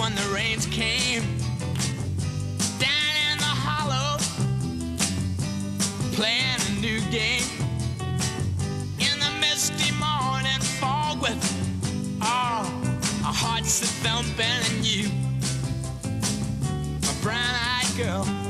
when the rains came. Down in the hollow, playing a new game. In the misty morning fog with all our hearts a thumping and you, a brown eyed girl.